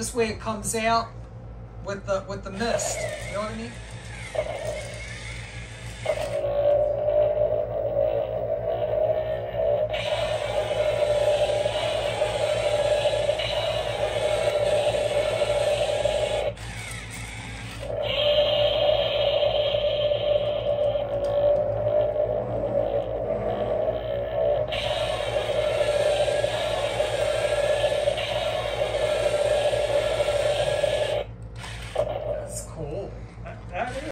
This way it comes out with the with the mist. You know what I mean? cool. That, that is.